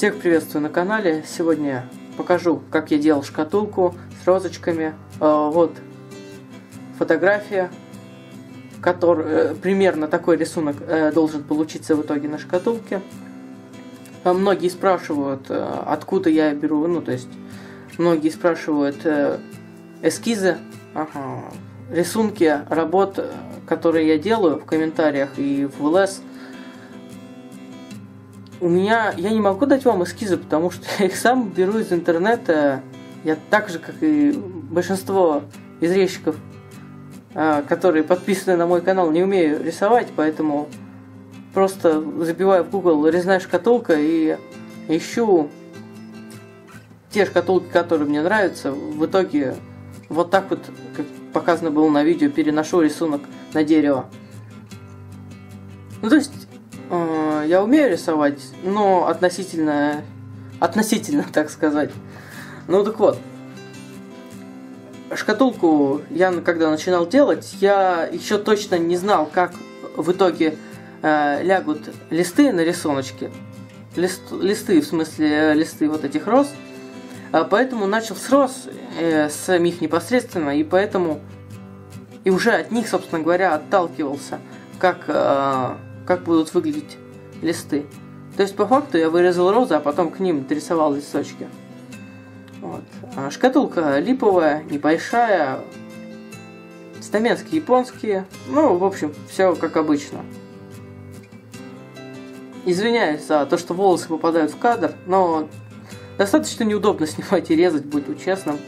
Всех приветствую на канале. Сегодня покажу, как я делал шкатулку с розочками. Э, вот фотография, который, э, примерно такой рисунок э, должен получиться в итоге на шкатулке. Многие спрашивают, откуда я беру, ну то есть многие спрашивают эскизы, ага, рисунки работ, которые я делаю в комментариях и в ЛС у меня... Я не могу дать вам эскизы, потому что я их сам беру из интернета. Я так же, как и большинство из резчиков, а, которые подписаны на мой канал, не умею рисовать, поэтому просто забиваю в Google резная шкатулка и ищу те шкатулки, которые мне нравятся. В итоге вот так вот, как показано было на видео, переношу рисунок на дерево. Ну, то есть, я умею рисовать, но относительно, относительно, так сказать. Ну так вот, шкатулку я когда начинал делать, я еще точно не знал, как в итоге э, лягут листы на рисуночке. Лист, листы, в смысле э, листы вот этих роз. А поэтому начал с роз, э, самих непосредственно, и поэтому и уже от них, собственно говоря, отталкивался, как э, как будут выглядеть листы. То есть, по факту, я вырезал розы, а потом к ним дорисовал листочки. Вот. А шкатулка липовая, небольшая, стаменские японские. Ну, в общем, все как обычно. Извиняюсь за то, что волосы попадают в кадр, но достаточно неудобно снимать и резать, буду честным.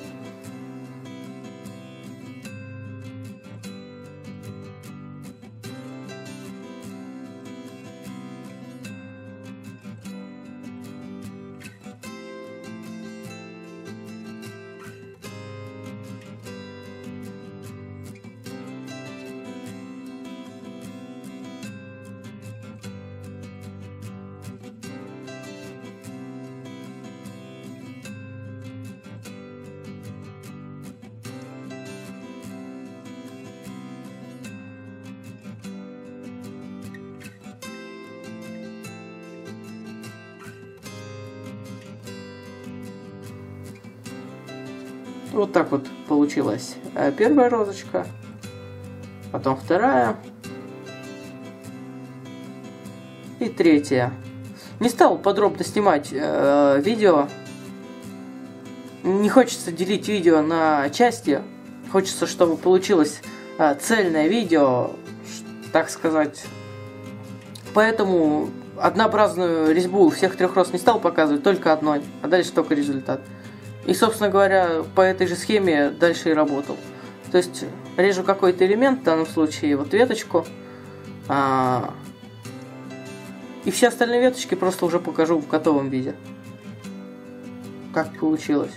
Вот так вот получилась э, первая розочка, потом вторая и третья. Не стал подробно снимать э, видео. Не хочется делить видео на части. Хочется, чтобы получилось э, цельное видео, так сказать. Поэтому однообразную резьбу всех трех роз не стал показывать, только одной, а дальше только результат. И, собственно говоря, по этой же схеме дальше и работал. То есть режу какой-то элемент, в данном случае вот веточку, а, и все остальные веточки просто уже покажу в готовом виде. Как получилось.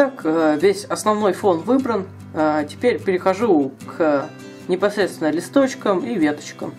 Итак, э, весь основной фон выбран. Э, теперь перехожу к непосредственно листочкам и веточкам.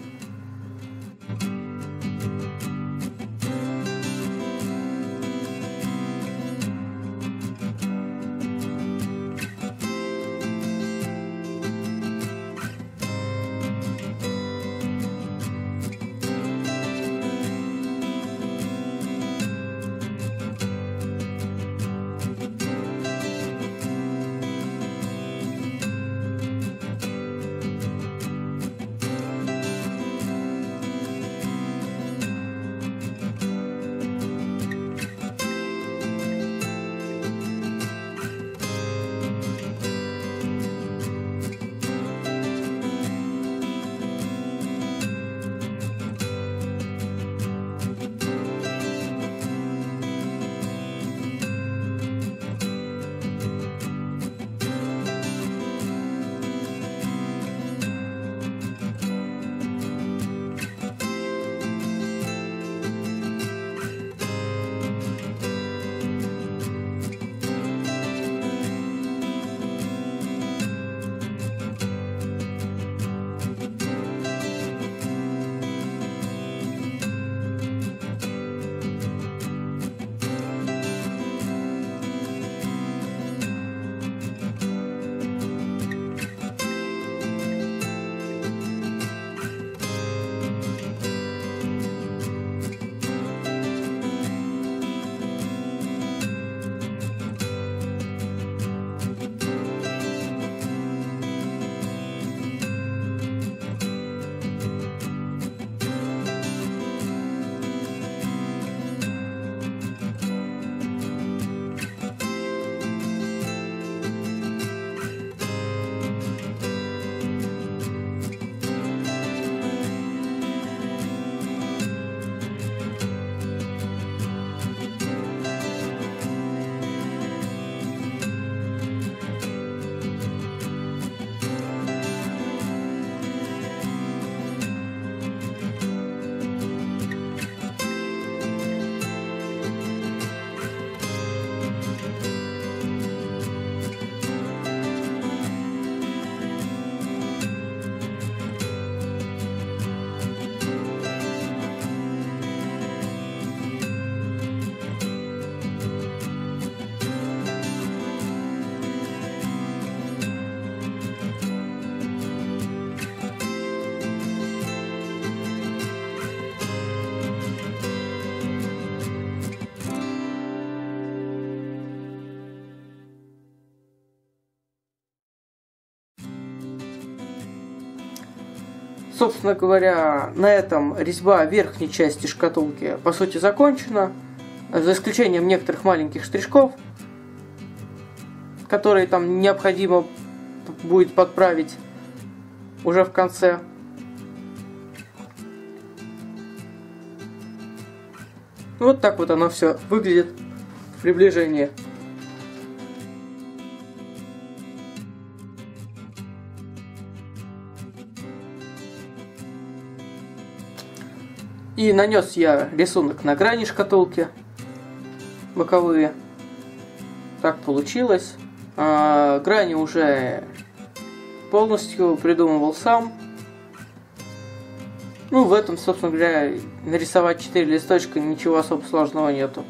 Собственно говоря, на этом резьба верхней части шкатулки по сути закончена, за исключением некоторых маленьких штришков, которые там необходимо будет подправить уже в конце. Вот так вот оно все выглядит в приближении. И нанес я рисунок на грани шкатулки боковые. Так получилось. А, грани уже полностью придумывал сам. Ну, в этом, собственно говоря, нарисовать 4 листочка ничего особо сложного нету.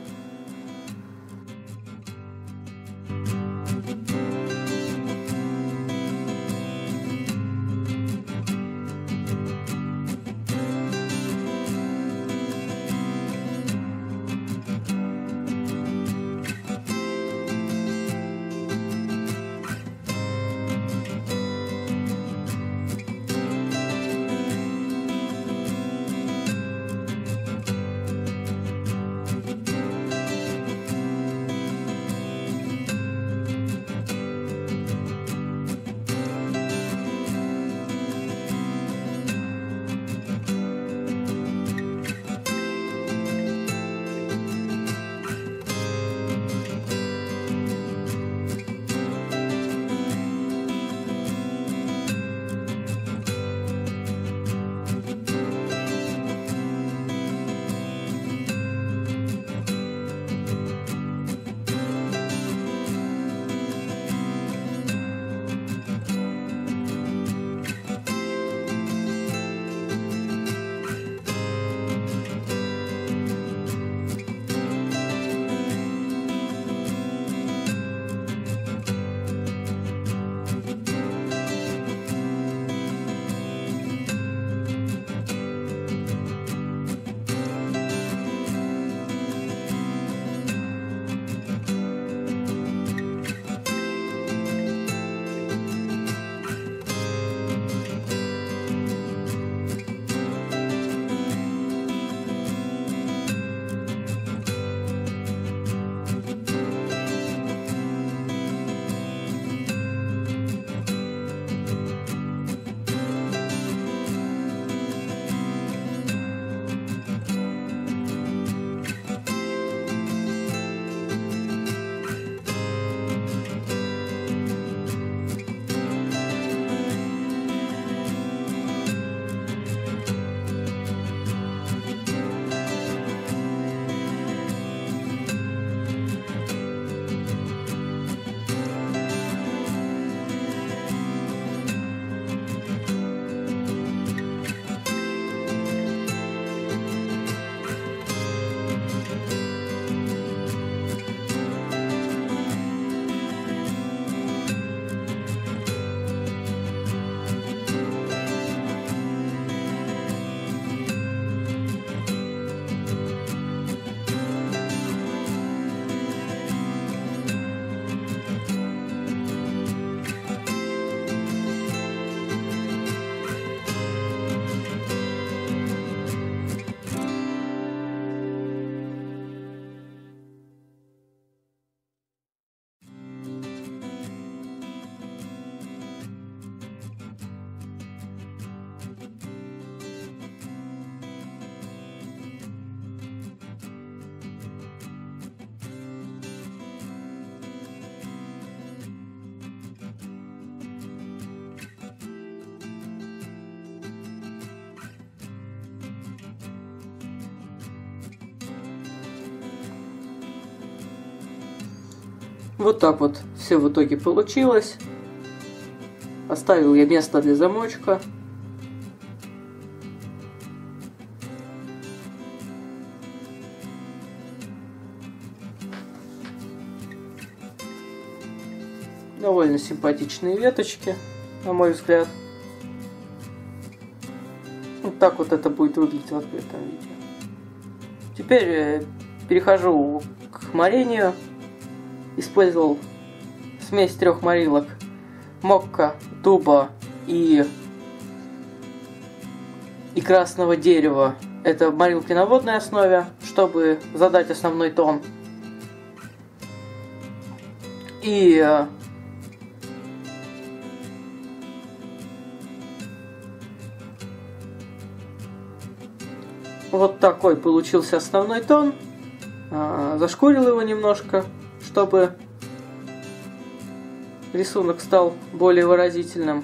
Вот так вот все в итоге получилось. Оставил я место для замочка. Довольно симпатичные веточки, на мой взгляд. Вот так вот это будет выглядеть в открытом видео. Теперь э, перехожу к морению использовал смесь трех морилок. Мокка, дуба и и красного дерева. Это морилки на водной основе, чтобы задать основной тон. И э, вот такой получился основной тон. А, зашкурил его немножко, чтобы рисунок стал более выразительным.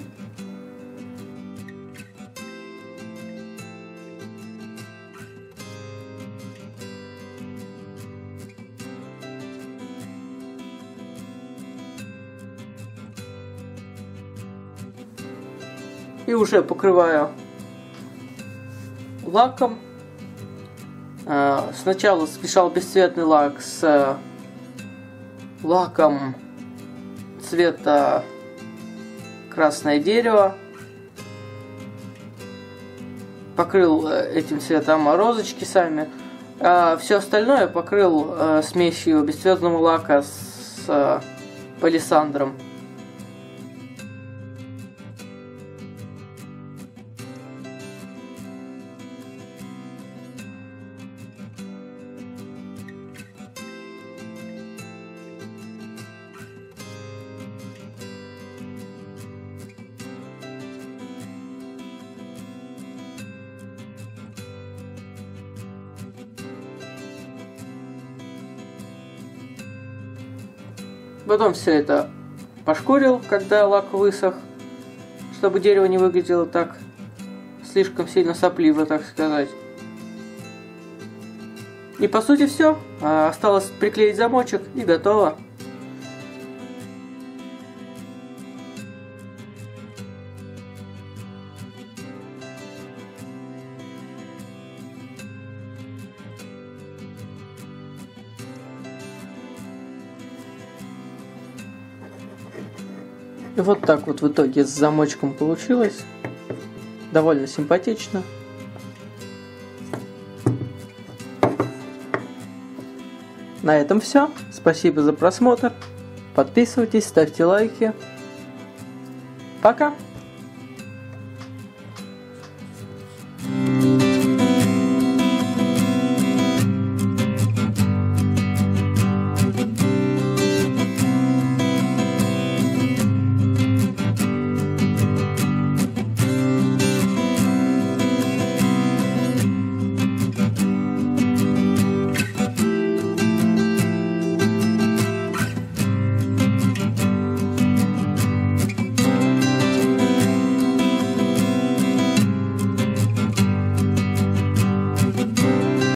И уже покрываю лаком. А, сначала смешал бесцветный лак с лаком цвета красное дерево. Покрыл э, этим цветом розочки сами. А все остальное покрыл э, смесью бесцветного лака с э, палисандром. Потом все это пошкурил, когда лак высох, чтобы дерево не выглядело так слишком сильно сопливо, так сказать. И по сути все. А, осталось приклеить замочек и готово. И вот так вот в итоге с замочком получилось. Довольно симпатично. На этом все. Спасибо за просмотр. Подписывайтесь, ставьте лайки. Пока!